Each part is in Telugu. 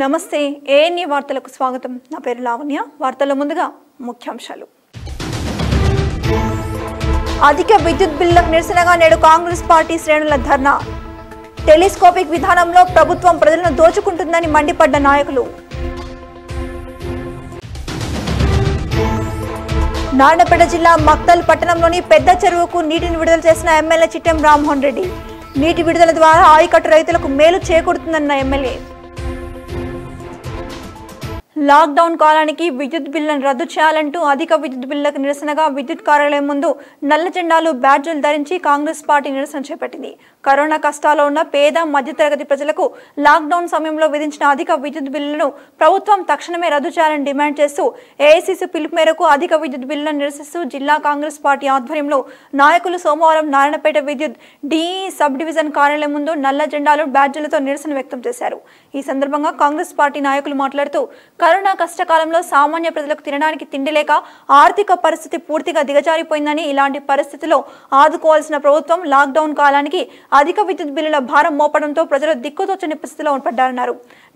నమస్తే ఏఎన్ఈ వార్తలకు స్వాగతం. నా పేరు లావణ్య. వార్తల ముందుగా ముఖ్యాంశాలు. అధిక విద్యుత్ బిల్లులకు నిరసనగా నేడు కాంగ్రెస్ పార్టీ శ్రేణుల ధర్నా. టెలిస్కోపిక్ విధానంలో ప్రభుత్వం ప్రజలను దోచుకుంటుందని మండిపడ్డ నాయకులు. నారాయణపేట జిల్లా మక్తల్ పట్టణంలోని పెద్ద చెరువుకు నీటిని విడుదల చేసిన ఎమ్మెల్యే చిట్టెం రామ్మోహన్ రెడ్డి. నీటి విడుదల ద్వారా ఆయకట్టు రైతులకు మేలు చేకూరుతుందన్న ఎమ్మెల్యే. లాక్డౌన్ కాలానికి విద్యుత్ బిల్లును రద్దు చేయాలంటూ అధిక విద్యుత్ బిల్లులకు నిరసనగా విద్యుత్ కార్యాలయం ముందు నల్ల జెండాలు బ్యాడ్జీలు ధరించి కాంగ్రెస్ పార్టీ నిరసన చేపట్టింది. కరోనా కష్టాల్లో ఉన్న పేద మధ్యతరగతి ప్రజలకు లాక్డౌన్ సమయంలో విధించిన అధిక విద్యుత్ బిల్లులను ప్రభుత్వం తక్షణమే రద్దు చేయాలని డిమాండ్ చేస్తూ ఏఐసీసీ పిలుపు మేరకు అధిక విద్యుత్ బిల్లులను నిరసిస్తూ జిల్లా కాంగ్రెస్ పార్టీ ఆధ్వర్యంలో నాయకులు సోమవారం నారాయణపేట విద్యుత్ డిఈ సబ్ డివిజన్ కార్యాలయం ముందు నల్ల జెండాలు బ్యాడ్జీలతో నిరసన వ్యక్తం చేశారు. ఈ సందర్భంగా కాంగ్రెస్ పార్టీ నాయకులు మాట్లాడుతూ కరోనా కష్టకాలంలో సామాన్య ప్రజలకు తినడానికి తిండి లేక ఆర్థిక పరిస్థితి పూర్తిగా దిగజారిపోయిందని ఇలాంటి పరిస్థితిలో ఆదుకోవాల్సిన ప్రభుత్వం లాక్డౌన్ కాలానికి అధిక విద్యుత్ బిల్లుల భారం మోపడంతో ప్రజలు దిక్కుతోచని పరిస్థితిలో పడ్డారన్నారు.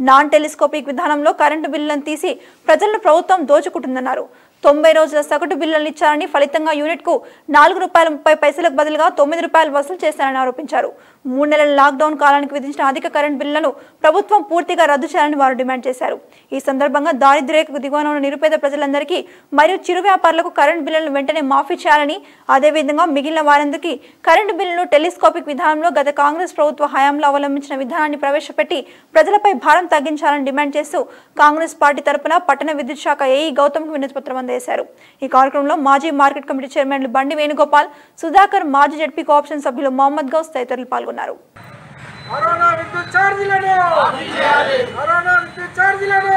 నాన్ టెలిస్కోపిక్ విధానంలో కరెంటు బిల్లులను తీసి ప్రజలను ప్రభుత్వం దోచుకుంటుందన్నారు. తొంభై రోజుల సగటు బిల్లులను ఇచ్చారని ఫలితంగా యూనిట్కు నాలుగు రూపాయల ముప్పై పైసలకు బదులుగా తొమ్మిది రూపాయలు వసూలు చేశారని ఆరోపించారు. మూడు నెలల లాక్డౌన్ కాలానికి విధించిన అధిక కరెంట్ బిల్లులను ప్రభుత్వం పూర్తిగా రద్దు చేయాలని వారు డిమాండ్ చేశారు. ఈ సందర్భంగా దారిద్ర్యకు దిగువన ఉన్న నిరుపేద ప్రజలందరికీ మరియు చిరు వ్యాపారులకు కరెంట్ బిల్లులను వెంటనే మాఫీ చేయాలని అదేవిధంగా మిగిలిన వారందరికీ కరెంటు బిల్లును టెలిస్కోపిక్ విధానంలో గత కాంగ్రెస్ ప్రభుత్వ హయాంలో అవలంబించిన విధానాన్ని ప్రవేశపెట్టి ప్రజలపై భారం తగ్గించాలని డిమాండ్ చేస్తూ కాంగ్రెస్ పార్టీ తరపున పట్టణ విద్యుత్ శాఖ ఏఈ గౌతమ్కు వినతిపత్రం అందజేశారు. ఈ కార్యక్రమంలో మాజీ మార్కెట్ కమిటీ చైర్మన్లు బండి వేణుగోపాల్ సుధాకర్ మాజీ జడ్పీ కోఆప్షన్ సభ్యులు మొహమ్మద్ గౌస్ తదితరులు పాల్గొన్నారు. కరోనా విద్యుత్ కరోనా విద్యుత్ బిల్లులను.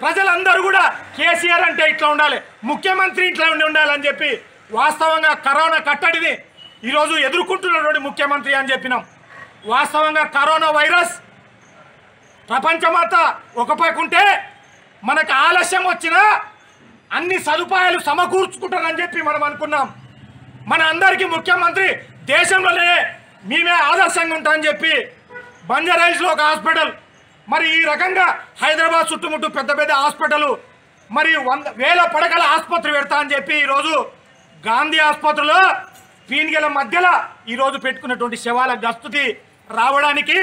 ప్రజలందరూ కూడా కేసీఆర్ అంటే ఇట్లా ఉండాలి ముఖ్యమంత్రి ఇట్లా ఉండి ఉండాలని చెప్పి వాస్తవంగా కరోనా కట్టడిని ఈరోజు ఎదుర్కొంటున్నటువంటి ముఖ్యమంత్రి అని చెప్పినాం. వాస్తవంగా కరోనా వైరస్ ప్రపంచమంతా ఒకపైకుంటే మనకు ఆలస్యం వచ్చినా అన్ని సదుపాయాలు సమకూర్చుకుంటారని చెప్పి మనం అనుకున్నాం. మన అందరికీ ముఖ్యమంత్రి దేశంలోనే మేమే ఆదర్శంగా ఉంటామని చెప్పి బంజారాయిల్స్లో ఒక హాస్పిటల్ మరి ఈ రకంగా హైదరాబాద్ చుట్టుముట్టు పెద్ద పెద్ద హాస్పిటల్ మరి వంద వేల పడకల ఆసుపత్రి పెడతా అని చెప్పి ఈరోజు గాంధీ ఆసుపత్రిలో పీనిగల మధ్యలో ఈరోజు పెట్టుకున్నటువంటి శవాల గస్తుకి రావడానికి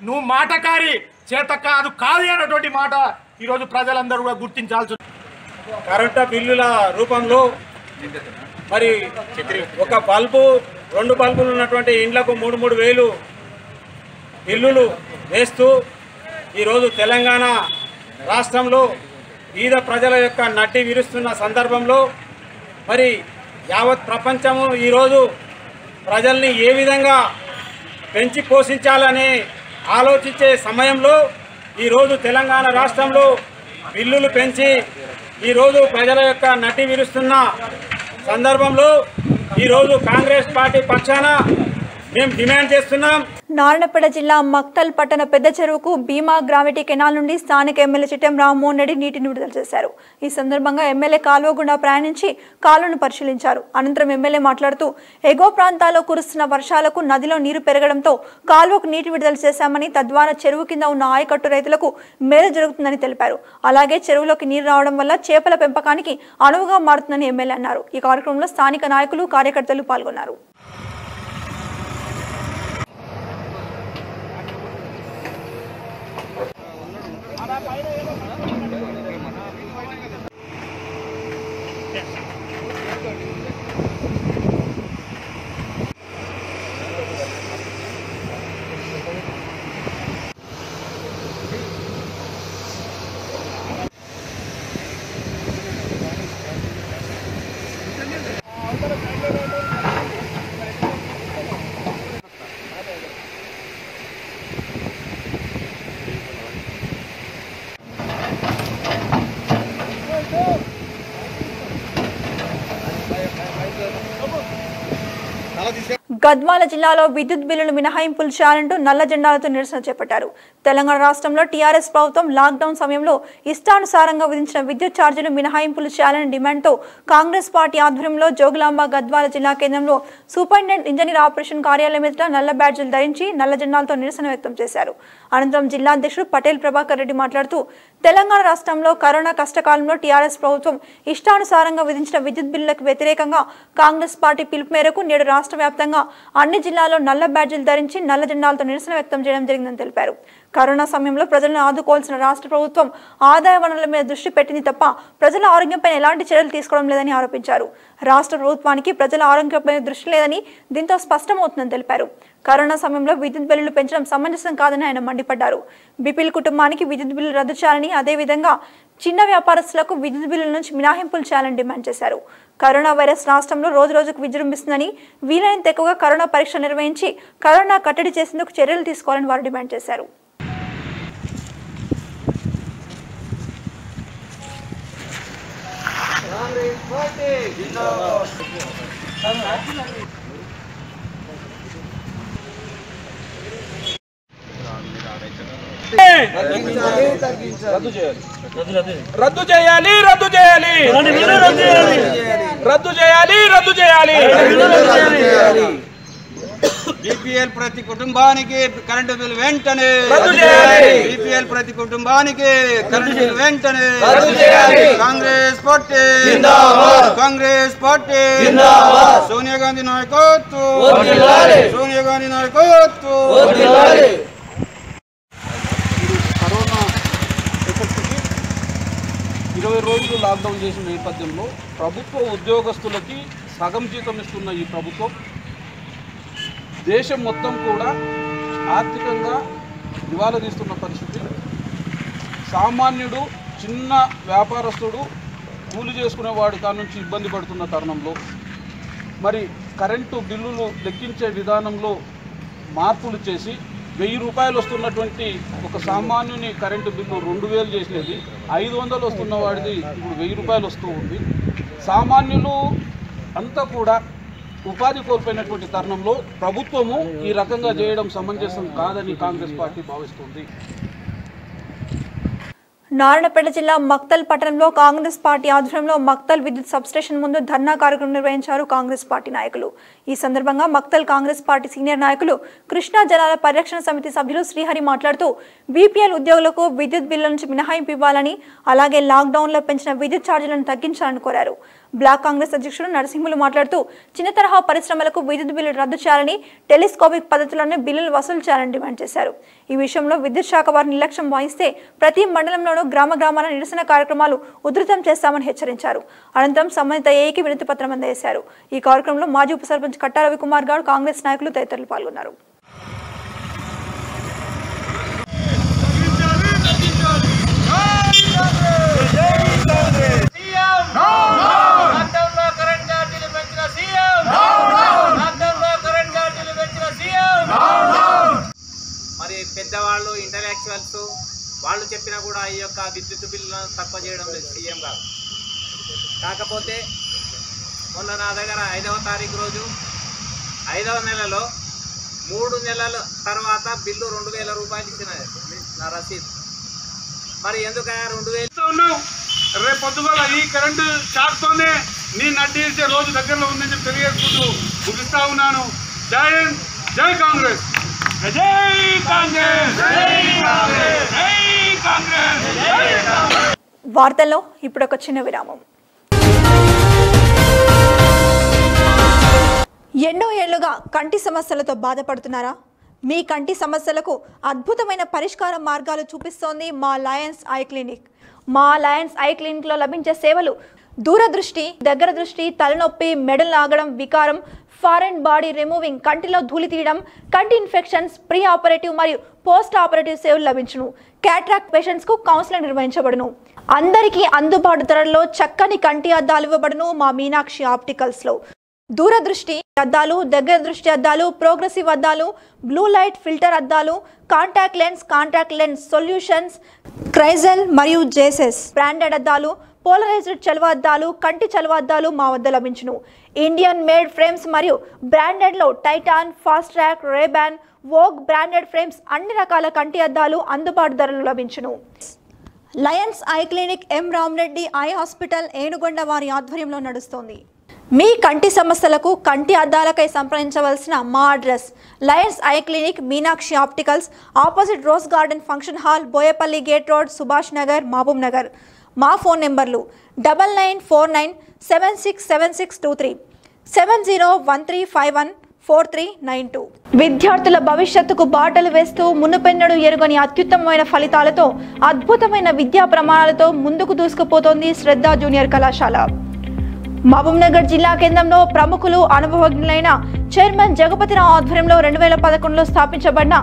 నువ్వు మాటకారి చేత కాదు కాదు అన్నటువంటి మాట ఈరోజు ప్రజలందరూ కూడా గుర్తించాల్సి కరెంట్ బిల్లుల రూపంలో మరి ఒక బల్బు రెండు బల్బులు ఉన్నటువంటి ఇండ్లకు మూడు మూడు వేలు బిల్లులు వేస్తూ ఈరోజు తెలంగాణ రాష్ట్రంలో ఈద ప్రజల యొక్క నడ్డి విరుస్తున్న సందర్భంలో మరి యావత్ ప్రపంచము ఈరోజు ప్రజల్ని ఏ విధంగా పెంచి పోషించాలని ఆలోచించే సమయంలో ఈరోజు తెలంగాణ రాష్ట్రంలో బిల్లులు పెంచి ఈరోజు ప్రజల యొక్క నటి విరుస్తున్న సందర్భంలో ఈరోజు కాంగ్రెస్ పార్టీ పక్షాన మేము డిమాండ్ చేస్తున్నాం. నారాయణపేట జిల్లా మక్తల్ పట్టణ పెద్ద చెరువుకు భీమా గ్రావిటీ కెనాల్ నుండి స్థానిక ఎమ్మెల్యే చిట్టెం రామ్మోహన్ రెడ్డి నీటిని విడుదల చేశారు. ఈ సందర్భంగా ఎమ్మెల్యే కాలువ గుండా ప్రయాణించి కాలువను పరిశీలించారు. అనంతరం ఎమ్మెల్యే మాట్లాడుతూ ఎగో ప్రాంతాల్లో కురుస్తున్న వర్షాలకు నదిలో నీరు పెరగడంతో కాలువకు నీటి విడుదల చేశామని తద్వారా చెరువు కింద ఉన్న ఆయకట్టు రైతులకు మేలు జరుగుతుందని తెలిపారు. అలాగే చెరువులోకి నీరు రావడం వల్ల చేపల పెంపకానికి అనువుగా మారుతుందని ఎమ్మెల్యే అన్నారు. ఈ కార్యక్రమంలో స్థానిక నాయకులు కార్యకర్తలు పాల్గొన్నారు. పైన గద్వాల జిల్లాలో విద్యుత్ బిల్లులు మినహాయింపులు చేయాలంటూ నల్ల జెండాలతో నిరసన చేపట్టారు. తెలంగాణ రాష్ట్రంలో టీఆర్ఎస్ ప్రభుత్వం లాక్డౌన్ సమయంలో ఇష్టానుసారంగా విధించిన విద్యుత్ ఛార్జీలు మినహాయింపులు చేయాలని డిమాండ్తో కాంగ్రెస్ పార్టీ ఆధ్వర్యంలో జోగులాంబ గద్వాల జిల్లా కేంద్రంలో సూపరింటెండెంట్ ఇంజనీర్ ఆపరేషన్ కార్యాలయం ఎదుట నల్ల బ్యాడ్జీలు ధరించి నల్ల జెండాలతో నిరసన వ్యక్తం చేశారు. అనంతరం జిల్లా అధ్యక్షుడు పటేల్ ప్రభాకర్ రెడ్డి మాట్లాడుతూ తెలంగాణ రాష్ట్రంలో కరోనా కష్టకాలంలో టీఆర్ఎస్ ప్రభుత్వం ఇష్టానుసారంగా విధించిన విద్యుత్ బిల్లులకు వ్యతిరేకంగా కాంగ్రెస్ పార్టీ పిలుపు మేరకు నేడు రాష్ట్ర వ్యాప్తంగా అన్ని జిల్లాల్లో నల్ల బ్యాడ్జీలు ధరించి నల్ల జెండాలతో నిరసన వ్యక్తం చేయడం జరిగిందని తెలిపారు. కరోనా సమయంలో ప్రజలను ఆదుకోవాల్సిన రాష్ట్ర ప్రభుత్వం ఆదాయ వనరుల మీద దృష్టి పెట్టింది తప్ప ప్రజల ఆరోగ్యంపై ఎలాంటి చర్యలు తీసుకోవడం లేదని ఆరోపించారు. రాష్ట్ర ప్రభుత్వానికి ప్రజల ఆరోగ్యంపై దృష్టి లేదని దీంతో స్పష్టమవుతుందని తెలిపారు. కరోనా సమయంలో విద్యుత్ బిల్లులు పెంచడం సమంజసం కాదని ఆయన మండిపడ్డారు. బిపిల్ కుటుంబానికి విద్యుత్ బిల్లు రద్దు చేయాలని అదేవిధంగా చిన్న వ్యాపారస్తులకు విద్యుత్ బిల్లుల నుంచి మినహాయింపులు చేయాలని డిమాండ్ చేశారు. కరోనా వైరస్ రాష్ట్రంలో రోజు రోజుకు విజృంభిస్తుందని వీలైనంత ఎక్కువగా కరోనా పరీక్ష నిర్వహించి కరోనా కట్టడి చేసేందుకు చర్యలు తీసుకోవాలని వారు డిమాండ్ చేశారు. రద్దు చేయాలి రద్దు చేయాలి. రద్దు చేయాలి. రద్దు చేయాలి బీపీఎల్ ప్రతి కుటుంబానికి కరెంటు బిల్ వెంటనే. రద్దు చేయాలి. బీపీఎల్ ప్రతి కుటుంబానికి కరెంటు బిల్ వెంటనే. రద్దు చేయాలి. కాంగ్రెస్ పార్టీ. కాంగ్రెస్ పార్టీ. సోనియా గాంధీ నాయకత్వం. సోనియా గాంధీ నాయకత్వం కరోనా ఎఫెక్ట్కి ఇరవై రోజులు లాక్డౌన్ చేసిన నేపథ్యంలో ప్రభుత్వ ఉద్యోగస్తులకి సగం జీతం ఇస్తున్న ఈ ప్రభుత్వం దేశం మొత్తం కూడా ఆర్థికంగా దివాలా తీస్తున్న పరిస్థితి. సామాన్యుడు చిన్న వ్యాపారస్తుడు కూలి చేసుకునేవాడి కాడ నుంచి ఇబ్బంది పడుతున్న తరుణంలో మరి కరెంటు బిల్లులు లెక్కించే విధానంలో మార్పులు చేసి వెయ్యి రూపాయలు వస్తున్నటువంటి ఒక సామాన్యుని కరెంటు బిల్లు రెండు వేలు చేసినది. ఐదు వందలు వస్తున్న వాడిది ఇప్పుడు వెయ్యి రూపాయలు వస్తూ ఉంది. సామాన్యులు అంతా కూడా ఉపాధి కోల్పోయినటువంటి తరుణంలో ప్రభుత్వము ఈ రకంగా చేయడం సమంజసం కాదని కాంగ్రెస్ పార్టీ భావిస్తుంది. నారాయణపేట జిల్లా మక్తల్ పట్టణంలో కాంగ్రెస్ పార్టీ ఆధ్వర్యంలో మక్తల్ విద్యుత్ సబ్స్టేషన్ ముందు ధర్నా కార్యక్రమం నిర్వహించారు కాంగ్రెస్ పార్టీ నాయకులు. ఈ సందర్భంగా మక్తల్ కాంగ్రెస్ పార్టీ సీనియర్ నాయకులు కృష్ణా జలాల పరిరక్షణ సమితి సభ్యులు శ్రీహరి మాట్లాడుతూ బీపీఎల్ ఉద్యోగులకు విద్యుత్ బిల్లుల నుంచి మినహాయింపు ఇవ్వాలని అలాగే లాక్డౌన్లో పెంచిన విద్యుత్ ఛార్జీలను తగ్గించాలని కోరారు. బ్లాక్ కాంగ్రెస్ అధ్యక్షుడు నరసింహులు మాట్లాడుతూ చిన్న తరహా పరిశ్రమలకు విద్యుత్ బిల్లులు రద్దు చేయాలని టెలిస్కోపిక్ పద్ధతిలోనే బిల్లులు వసూలు చేయాలని డిమాండ్ చేశారు. ఈ విషయంలో విద్యుత్ శాఖ వారి నిర్లక్ష్యం వహిస్తే ప్రతి మండలంలోనూ గ్రామ గ్రామాల నిరసన కార్యక్రమాలు ఉధృతం చేస్తామని హెచ్చరించారు. అనంతరం సంబంధిత ఏఐకి వినతి పత్రం అందజేశారు. ఈ కార్యక్రమంలో మాజీ ఉప సర్పంచ్ కట్టా రవికుమార్ గారు కాంగ్రెస్ నాయకులు తదితరులు పాల్గొన్నారు లాక్డౌన్లో కరెంట్ ఛార్జీలు పెంచిన సీఎం లాక్డౌన్లో కరెంట్ ఛార్జీలు పెంచిన సీఎం మరి పెద్దవాళ్ళు ఇంటలెక్చువల్స్ వాళ్ళు చెప్పినా కూడా ఈ యొక్క విద్యుత్ బిల్లులను తక్కువ చేయడం లేదు సీఎం గారు. కాకపోతే మొన్న నా దగ్గర ఐదవ తారీఖు రోజు ఐదవ నెలలో మూడు నెలల తర్వాత బిల్లు రెండు వేల రూపాయలు ఇచ్చినది నా రసీదు. మరి ఎందుకయ్యా రెండు వేలు? ఉన్నాం రేపు పొద్దుగల ఈ కరెంటు షాక్తోనే నీ నడ్డీసే రోజు దగ్గరలో ఉందని చెప్పి తెలియజేసుకుంటూ ముగిస్తా ఉన్నాను. జై జై కాంగ్రెస్ జై కాంగ్రెస్. జై కాంగ్రెస్. జై కాంగ్రెస్. జై కాంగ్రెస్ వార్తల్లో ఇప్పుడు ఒక చిన్న విరామం. ఎన్నో ఏళ్ళుగా కంటి సమస్యలతో బాధపడుతున్నారా? మీ కంటి సమస్యలకు అద్భుతమైన పరిష్కార మార్గాలు చూపిస్తోంది మా లయన్స్ ఐ క్లినిక్. మా లయన్స్ ఐ క్లినిక్లో లభించే సేవలు దూరదృష్టి దగ్గర దృష్టి తలనొప్పి మెడలు లాగడం వికారం ఫారెన్ బాడీ రిమూవింగ్ కంటిలో ధూళి తీయడం కంటి ఇన్ఫెక్షన్స్ ప్రీ ఆపరేటివ్ మరియు పోస్ట్ ఆపరేటివ్ సేవలు లభించును. క్యాట్రాక్ట్ పేషెంట్స్కు కౌన్సిలింగ్ నిర్వహించబడును. అందరికీ అందుబాటు ధరల్లో చక్కని కంటి అద్దాలు ఇవ్వబడును మా మీనాక్షి ఆప్టికల్స్లో. దూరదృష్టి అద్దాలు దగ్గర దృష్టి అద్దాలు ప్రోగ్రెసివ్ అద్దాలు బ్లూ లైట్ ఫిల్టర్ అద్దాలు contact lens contact lens solutions Crizal మరియు జేసెస్ బ్రాండెడ్ అద్దాలు పోలరైజ్డ్ చలవాద్దాలు కంటి చలవాద్దాలు మా వద్ద లభించును. ఇండియన్ మేడ్ ఫ్రేమ్స్ మరియు బ్రాండెడ్లో Titan Fastrack Ray Ban Vogue branded frames అన్ని రకాల కంటి అద్దాలు అందుబాటు ధరలు లభించును. Lions eye clinic M Ramareddy eye hospital Enugonda వారి ఆధ్వర్యంలో నడుస్తోంది. మీ కంటి సమస్యలకు కంటి అద్దాలకై సంప్రదించవలసిన మా address Lions eye clinic Meenakshi opticals opposite rose garden function hall Boyapalli gate road Subhash Nagar Mahabubnagar. మా ఫోన్ నెంబర్లు double nine four nine seven six seven six two three seven zero one three five one four three nine two. విద్యార్థుల భవిష్యత్తుకు బాటలు వేస్తూ మునుపెన్నడు ఎరుగని అత్యుత్తమమైన ఫలితాలతో అద్భుతమైన విద్యా ప్రమాణాలతో ముందుకు దూసుకుపోతోంది శ్రద్ధ జూనియర్ కళాశాల. మహబూబ్నగర్ జిల్లా కేంద్రంలో ప్రముఖులు అనుభవజ్ఞులైన చైర్మన్ జగపతిరావు ఆధ్వర్యంలో రెండు వేల పదకొండులో స్థాపించబడిన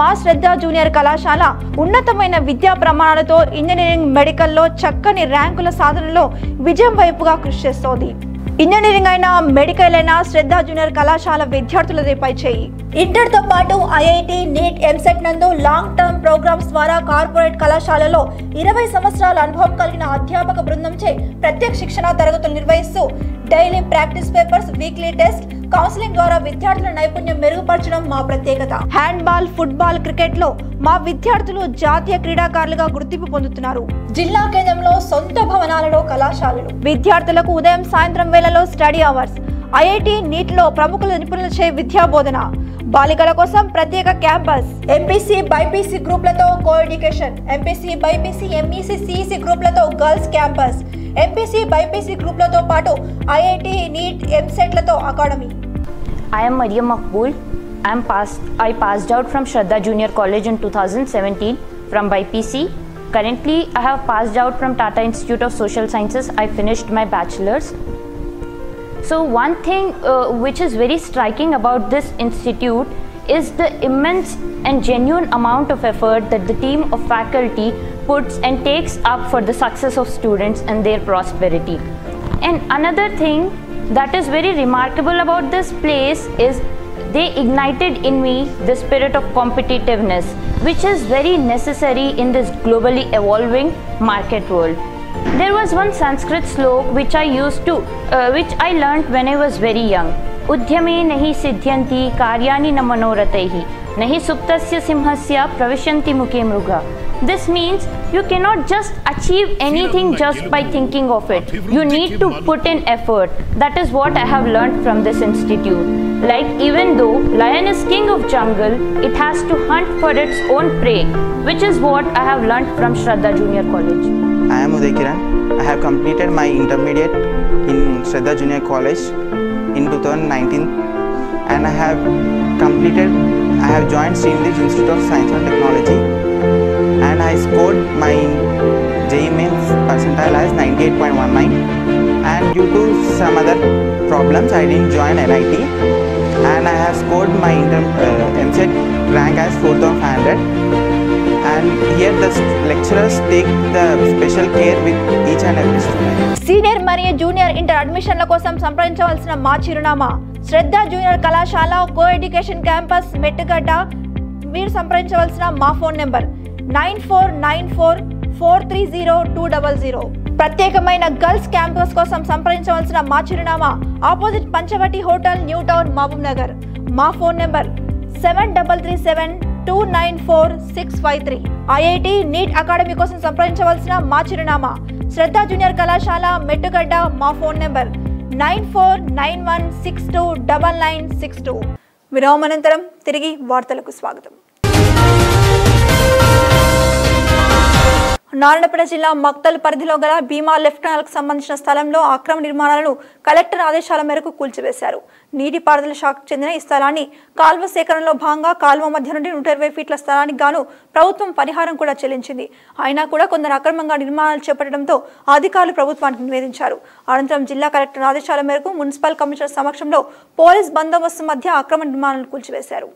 మా శ్రద్ధ జూనియర్ కళాశాల ఉన్నతమైన విద్యా ప్రమాణాలతో ఇంజనీరింగ్ మెడికల్లో చక్కని ర్యాంకుల సాధనలో విజయం వైపుగా కృషి చేస్తోంది. ఇంజనీరింగ్ అయినా మెడికల్ అయినా శ్రద్ధ జూనియర్ కళాశాల విద్యార్థుల రేపై చేయి. ఇంటర్తో పాటు ఐఐటి నీట్ ఎంసెట్ నందు లాంగ్ టర్మ్ ప్రోగ్రామ్స్ ద్వారా కార్పొరేట్ కళాశాలలో ఇరవై సంవత్సరాల అనుభవం కలిగిన అధ్యాపక బృందంచే ప్రత్యేక శిక్షణ తరగతులు నిర్వహిస్తూ daily practice papers weekly test counselling ద్వారా విద్యార్థుల నైపుణ్యం మెరుగుపరచడం మా ప్రత్యేకత. హ్యాండ్బాల్ ఫుట్బాల్ క్రికెట్లో మా విద్యార్థులు జాతీయ క్రీడాకారులుగా గుర్తింపు పొందుతున్నారు. జిల్లా కేంద్రంలో సొంత భవనాలలో కళాశాలలు. విద్యార్థులకు ఉదయం సాయంత్రం వేళలో స్టడీ అవర్స్. ఐఐటి నీట్లో ప్రముఖుల నిపుణులచే విద్యా బోధన బాలికల కోసం ప్రత్యేక campus. MPC BiPC గ్రూప్లతో co education MPC BiPC MEC CEC గ్రూప్లతో girls campus. MPC BiPC గ్రూప్లతో పాటు IIT NEET ఎంసెట్లతో academy I am Mariam Makbul. I am passed, I passed out from Shraddha Junior College in 2017 from BIPC. Currently, I have passed out from Tata Institute of Social Sciences. I finished my bachelor's. So, one thing uh, which is very striking about this institute is the immense and genuine amount of effort that the team of faculty puts and takes up for the success of students and their prosperity. And another thing that is very remarkable about this place is they ignited in me the spirit of competitiveness, which is very necessary in this globally evolving market world. There was one Sanskrit slok which I used to, uh, which I learnt when I was very young. उद्यमे नहि सिद्ध्यन्ति कार्याणि न मनोरथैः नहि सुप्तस्य सिंहस्य प्रविशन्ति मुखे मृगा this means you cannot just achieve anything just by thinking of it. You need to put in effort. That is what i have learned from this institute. Like even though lion is king of jungle it has to hunt for its own prey which is what i have learned from shraddha junior college. I am Uday Kiran. I have completed my intermediate in Shraddha Junior College in 2019 and I have completed, I have joined Srinidhi Institute of Science and Technology and I scored my JEE Mains percentile as 98.19 and due to some other problems I didn't join NIT and I have scored my inter, uh, MSET rank as 4500 and here the lecturers take the special care with each and every student. Senior మరియు జూనియర్ ఇంటర్ అడ్మిషన్ల కోసం సంప్రదించవలసిన మా చిరునామా శ్రద్ధ జూనియర్ కళాశాల కో ఎడ్యుకేషన్ క్యాంపస్ మెట్టుగడ్డ మీరు సంప్రదించవలసిన మా phone number nine four nine four four three zero two double zero. ప్రత్యేకమైన గర్ల్స్ క్యాంపస్ కోసం సంప్రదించవలసిన మా చిరునామా opposite Panchavati hotel new town Mahabubnagar. మా phone number seven double three seven two nine four six five three. IIT NEET academy కోసం సంప్రదించవలసిన మా చిరునామా. శ్రద్ధ జూనియర్ కళాశాల మెట్టుగడ్డ మా phone number nine four nine one six two double nine six two. విరామనంతరం తిరిగి వార్తలకు స్వాగతం. నారాయణపేట జిల్లా మక్తల్ పరిధిలో గల భీమా లెఫ్ట్ కెనాల్కు సంబంధించిన స్థలంలో అక్రమ నిర్మాణాలను కలెక్టర్ ఆదేశాల మేరకు కూల్చివేశారు. నీటిపారుదల శాఖకు చెందిన ఈ స్థలాన్ని కాల్వ సేకరణలో భాగంగా కాల్వ మధ్య నుండి నూట ఇరవై ఫీట్ల స్థలానికి గాను ప్రభుత్వం పరిహారం కూడా చెల్లించింది. అయినా కూడా కొందరు అక్రమంగా నిర్మాణాలు చేపట్టడంతో అధికారులు ప్రభుత్వానికి నివేదించారు. అనంతరం జిల్లా కలెక్టర్ ఆదేశాల మేరకు మున్సిపల్ కమిషనర్ సమక్షంలో పోలీస్ బందోబస్తు మధ్య అక్రమ నిర్మాణాలను కూల్చివేశారు.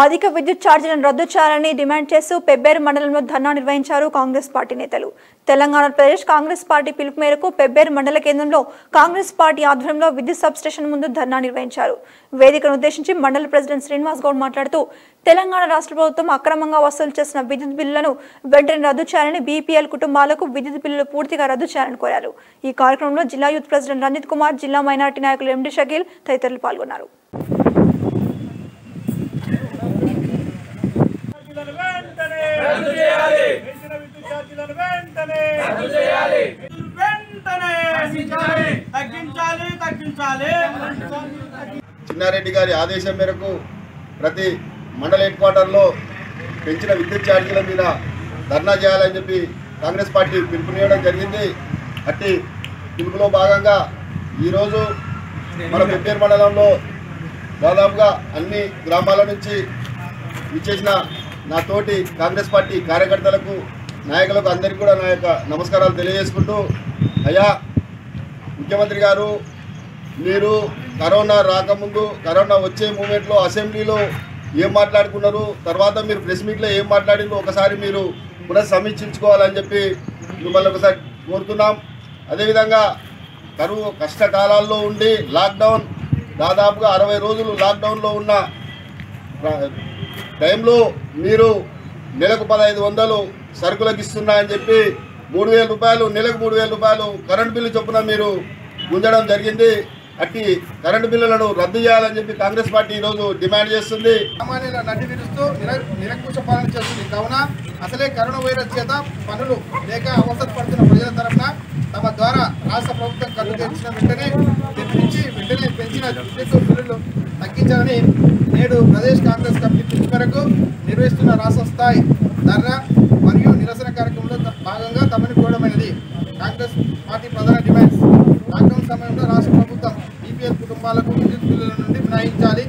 అధిక విద్యుత్ ఛార్జీలను రద్దు చేయాలని డిమాండ్ చేస్తూ పెబ్బేరు మండలంలో ధర్నా నిర్వహించారు కాంగ్రెస్ పార్టీ నేతలు. తెలంగాణ ప్రదేశ్ కాంగ్రెస్ పార్టీ పిలుపు మేరకు పెబ్బేరు మండల కేంద్రంలో కాంగ్రెస్ పార్టీ ఆధ్వర్యంలో విద్యుత్ సబ్స్టేషన్ ముందు ధర్నా నిర్వహించారు. వేదికను ఉద్దేశించి మండల ప్రెసిడెంట్ శ్రీనివాస్ గౌడ్ మాట్లాడుతూ తెలంగాణ రాష్ట్ర ప్రభుత్వం అక్రమంగా వసూలు చేసిన విద్యుత్ బిల్లులను వెంటనే రద్దు చేయాలని బీపీఎల్ కుటుంబాలకు విద్యుత్ బిల్లులు పూర్తిగా రద్దు చేయాలని కోరారు. ఈ కార్యక్రమంలో జిల్లా యూత్ ప్రెసిడెంట్ రంజిత్ కుమార్ జిల్లా మైనార్టీ నాయకులు ఎండి షకీల్ తదితరులు పాల్గొన్నారు. చిన్నారెడ్డి గారి ఆదేశం మేరకు ప్రతి మండల హెడ్ క్వార్టర్లో పెంచిన విద్యుత్ ఛార్జీల మీద ధర్నా చేయాలని చెప్పి కాంగ్రెస్ పార్టీ పిలుపునివ్వడం జరిగింది. అట్టి పిలుపులో భాగంగా ఈరోజు మన పెప్పేరు మండలంలో దాదాపుగా అన్ని గ్రామాల నుంచి ఇచ్చేసిన నా తోటి కాంగ్రెస్ పార్టీ కార్యకర్తలకు నాయకులకు అందరికీ కూడా నా యొక్క నమస్కారాలు తెలియజేసుకుంటూ అయ్యా ముఖ్యమంత్రి గారు మీరు కరోనా రాకముందు కరోనా వచ్చే మూమెంట్లో అసెంబ్లీలో ఏం మాట్లాడుకున్నారు తర్వాత మీరు ప్రెస్ మీట్లో ఏం మాట్లాడిందో ఒకసారి మీరు పునఃసమీక్షించుకోవాలని చెప్పి మిమ్మల్ని ఒకసారి కోరుతున్నాం. అదేవిధంగా కరువు కష్టకాలాల్లో ఉండి లాక్డౌన్ దాదాపుగా అరవై రోజులు లాక్డౌన్లో ఉన్న టైంలో మీరు నెలకు పదహైదు వందలు సరుకులకు ఇస్తున్నా అని చెప్పి మూడు వేల రూపాయలు నెలకు మూడు వేల రూపాయలు కరెంటు బిల్లు చొప్పున మీరు గుంజడం జరిగింది. అట్టి కరెంటు బిల్లులను రద్దు చేయాలని చెప్పి కాంగ్రెస్ పార్టీ ఈరోజు డిమాండ్ చేస్తుంది. సామాన్యుల నడ్డి విరుస్తూ నిర నిరంకుశ పాలన చేస్తుంది. కావున అసలే కరోనా వైరస్ చేత పనులు లేక అవసరం పడుతున్న ప్రజల తరఫున తమ ద్వారా రాష్ట్ర ప్రభుత్వం కళ్ళు తెరిచిన వెంటనే తెప్పించి వెంటనే పెంచిన విద్యుత్ బిల్లులు తగ్గించాలని నేడు ప్రదేశ్ కాంగ్రెస్ కమిటీ పిలుపు మేరకు నిర్వహిస్తున్న రాష్ట్ర స్థాయి ధర్నా మరియు నిరసన కార్యక్రమంలో భాగంగా తమని కూడమైనది కాంగ్రెస్ పార్టీ ప్రధాన డిమాండ్స్. లాక్డౌన్ సమయంలో రాష్ట్ర ప్రభుత్వం బీపీఎల్ కుటుంబాలకు విద్యుత్ బిల్లుల నుండి మినహాయించాలి.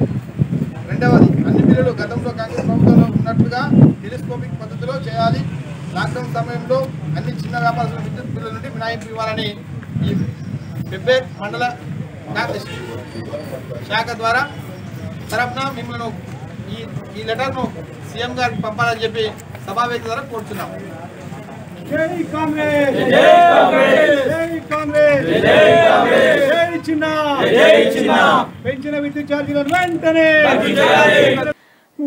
రెండవది అన్ని బిల్లులు గతంలో కాంగ్రెస్ ప్రభుత్వంలో ఉన్నట్లుగా టెలిస్కోపిక్ పద్ధతిలో చేయాలి. లాక్డౌన్ సమయంలో అన్ని చిన్న వ్యాపారస్తుల విద్యుత్ బిల్లుల నుండి మినహాయింపు ఇవ్వాలని ఈ పెబ్బేర్ మండల కాంగ్రెస్ శాఖ ద్వారా తరఫున మిమ్మల్ని ఈ ఈ లెటర్ను సీఎం గారికి పంపాలని చెప్పి సమావేశం ద్వారా కోరుతున్నాం జై కాంగ్రెస్! జై కాంగ్రెస్! జై కాంగ్రెస్! జై కాంగ్రెస్! జై చిన్న! జై చిన్న! పెంచిన విద్యుత్ ఛార్జీలను వెంటనే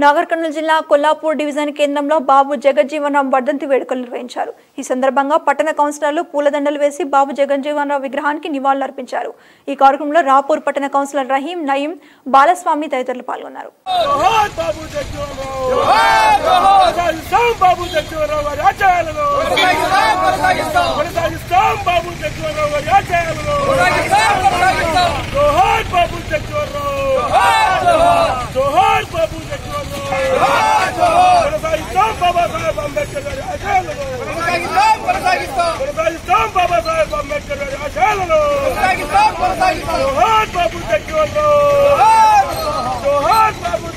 నాగర్ కర్నూలు జిల్లా కొల్లాపూర్ డివిజన్ కేంద్రంలో బాబు జగజ్జీవనరావు వర్ధంతి వేడుకలు నిర్వహించారు. ఈ సందర్భంగా పట్టణ కౌన్సిలర్లు పూలదండలు వేసి బాబు జగజ్జీవనరావు విగ్రహానికి నివాళులర్పించారు. ఈ కార్యక్రమంలో రాపూర్ పట్టణ కౌన్సిలర్ రహీం నయీం బాలస్వామి తదితరులు పాల్గొన్నారు. బాబు జోహార్ బాబు కొనసాగిస్తాం బాబాసాహెబ్ అంబేద్కర్ గారి ఆశయాలను కొనసాగిస్తాం బాబాసాహెబ్ అంబేద్కర్ గారి ఆశయాలను జోహార్ బాబు జోహార్ బాబు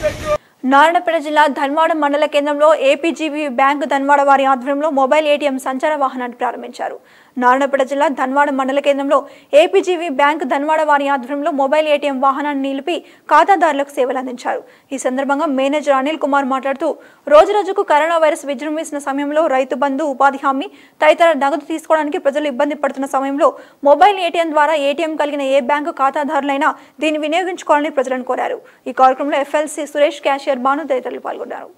నారాయణపేట జిల్లా ధన్వాడ మండల కేంద్రంలో ఏపీజీబీ బ్యాంకు ధన్వాడ వారి ఆధ్వర్యంలో మొబైల్ ఏటీఎం సంచార వాహనాన్ని ప్రారంభించారు. నారాయణపేట జిల్లా ధన్వాడ మండల కేంద్రంలో ఏపీజీబీ బ్యాంక్ ధన్వాడ వారి ఆధ్వర్యంలో మొబైల్ ఏటీఎం వాహనాన్ని నిలిపి ఖాతాదారులకు సేవలు అందించారు. ఈ సందర్భంగా మేనేజర్ అనిల్ కుమార్ మాట్లాడుతూ రోజురోజుకు కరోనా వైరస్ విజృంభిస్తున్న సమయంలో రైతు బంధు ఉపాధి హామీ తదితర నగదు తీసుకోవడానికి ప్రజలు ఇబ్బంది పడుతున్న సమయంలో మొబైల్ ఏటీఎం ద్వారా ఏటీఎం కలిగిన ఏ బ్యాంకు ఖాతాదారులైనా దీన్ని వినియోగించుకోవాలని ప్రజలను కోరారు. ఈ కార్యక్రమంలో ఎఫ్ఎల్సీ సురేష్ క్యాషియర్ భాను తదితరులు పాల్గొన్నారు.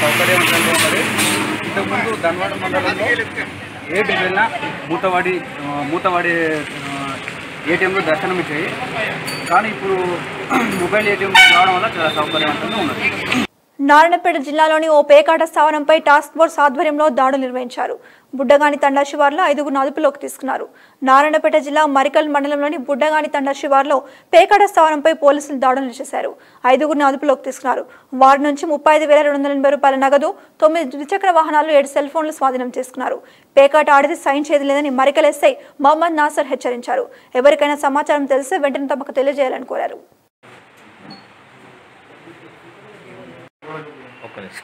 సౌకర్యవంతంగా ఉన్నది ఇంతకుముందు ధన్వాడ మండలంలో ఏ బిల్ వెళ్ళినా మూతవాడి ఆ, మూతవాడి ఏటీఎంలో దర్శనం ఇచ్చాయి కానీ ఇప్పుడు మొబైల్ ఏటీఎం రావడం వల్ల చాలా సౌకర్యవంతంగా ఉన్నది నారాయణపేట జిల్లాలోని ఓ పేకాట స్థావరంపై టాస్క్ ఫోర్స్ ఆధ్వర్యంలో దాడులు నిర్వహించారు. బుడ్డగాని తండా శివార్లో ఐదుగురు అదుపులోకి తీసుకున్నారు. నారాయణపేట జిల్లా మరికల్ మండలంలోని బుడ్డగాని తండా శివార్లో పేకాట స్థావరంపై పోలీసులు దాడులు చేశారు. ఐదుగురిని అదుపులోకి తీసుకున్నారు. వారి నుంచి ముప్పై ఐదు వేల రెండు వందల ఎనభై రూపాయల నగదు తొమ్మిది ద్విచక్ర వాహనాలు ఏడు సెల్ ఫోన్లు స్వాధీనం చేసుకున్నారు. పేకాట ఆడితే సైన్ లేదని మరికల్ ఎస్ఐ మహమ్మద్ నాసర్ హెచ్చరించారు. ఎవరికైనా సమాచారం తెలిస్తే వెంటనే తమకు తెలియజేయాలని కోరారు. ఒక్క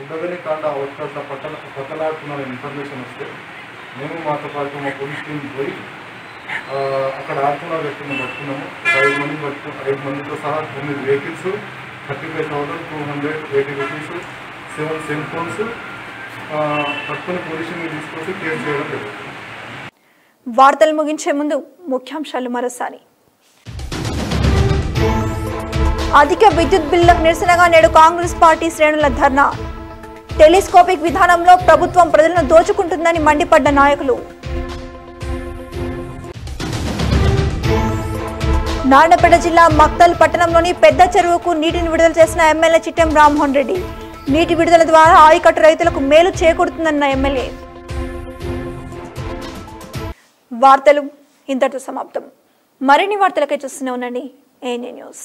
ఉండదని కాండ అవసరాల పట్టణ పట్టలాడుతున్న ఇన్ఫర్మేషన్ వస్తే మేము మాతో పాటు మా పోలీస్ టీం పోయి అక్కడ ఆడుతున్న వ్యక్తులను పట్టుకున్నాము ఐదు మంది పట్టుకు ఐదు మందితో సహా తొమ్మిది vehicles thirty five thousand two hundred eighty rupees seven cell phones పట్టుకుని పోలీస్ తీసుకొచ్చి కేసు చేయడం జరుగుతుంది వార్తలు ముగించే ముందు ముఖ్యాంశాలు మరోసారి. అధిక విద్యుత్ బిల్లులకు నిరసనగా నేడు కాంగ్రెస్ పార్టీ శ్రేణుల ధర్నా. టెలిస్కోపిక్ విధానంలో ప్రభుత్వం ప్రజలను దోచుకుంటుందని మండిపడ్డ నాయకులు. నారాయణపేట జిల్లా మక్తల్ పట్టణంలోని పెద్ద చెరువుకు నీటిని విడుదల చేసిన ఎమ్మెల్యే చిట్టెం రామ్మోహన్ రెడ్డి. నీటి విడుదల ద్వారా ఆయకట్టు రైతులకు మేలు చేకూరుతుందన్న ఎమ్మెల్యే. వార్తలు ఇంతటితో సమాప్తం. మరిన్ని వార్తలకై చూస్తూనే ఉండండి. ANA news.